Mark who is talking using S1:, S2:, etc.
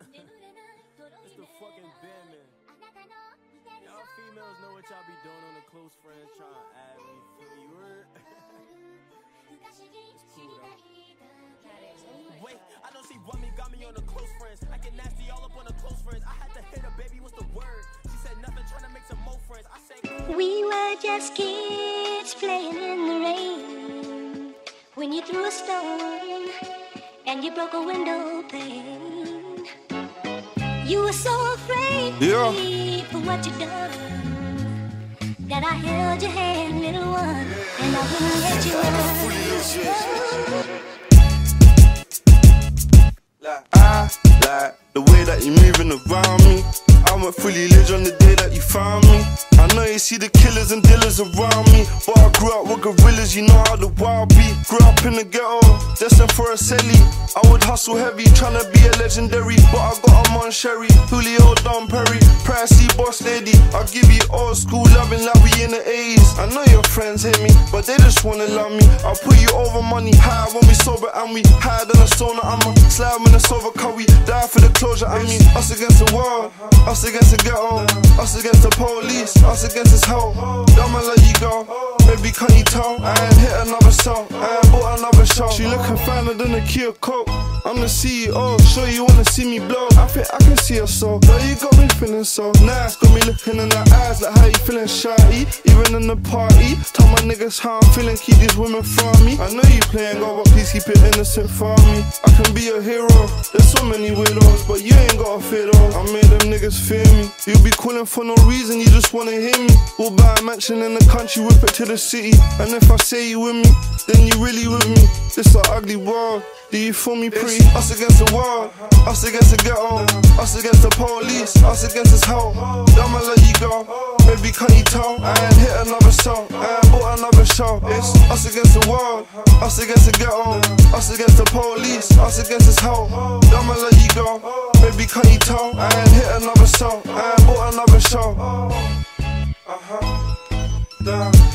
S1: It's the fucking Bandman. Y'all females know what y'all be doing on the close friends trying to add me. Feel you? Cool though. Wait, I don't see what me got me on the close friends. I get nasty all up on the close friends. I had to hit her, baby, what's the word? She said nothing, trying to make some more friends. I said,
S2: We were just kids playing in the rain when you threw a stone and you broke a window pane. You were so afraid
S3: Yeah.
S2: for what you done that I held your hand, little one, and I wouldn't let you run.
S3: I like the way that you moving around me. I went fully lit on the day that you found me. I know you see the killers and dealers around me, but I grew up with gorillas, you know how the wild be. Grew up in the ghetto, destined for a celly. I would hustle heavy, tryna be a legendary, but I got a on Sherry, Julio Don Perry, Pricey Lady. I'll give you old school loving like we in the 80s. I know your friends hate me, but they just wanna love me. I'll put you over money, high when we sober and we higher than a sauna. I'ma slide when it's over, cause we die for the closure. I mean, us against the world, us against the ghetto, us against the police, us against this hoe. I'ma let you go. Baby, can't you tell? I ain't hit Kia Coke. I'm the CEO, sure you wanna see me blow. I think I can see her so. Girl, you got me feeling so nice. Got me looking in the eyes like how you feeling shy. Even in the party, tell my niggas how I'm feeling. Keep these women from me. I know you playing God, but please keep it innocent for me. I can be a hero. There's so many widows, but you ain't I made them niggas fear me. You be calling for no reason, you just wanna hear me. We'll buy a mansion in the country, whip it to the city. And if I say you with me, then you really with me. This a ugly world. Do you feel me, pre? Us against the world, us against the ghetto, us against the police, us against this hoe. I'ma let you go, baby, can't you tell? I ain't hit another song, I ain't bought another show. It's us against the world, us against the ghetto, us against the police, us against this hoe. I'ma let you go, baby, can't you tell? I ain't hit another song, I ain't bought another show. Uh huh. damn.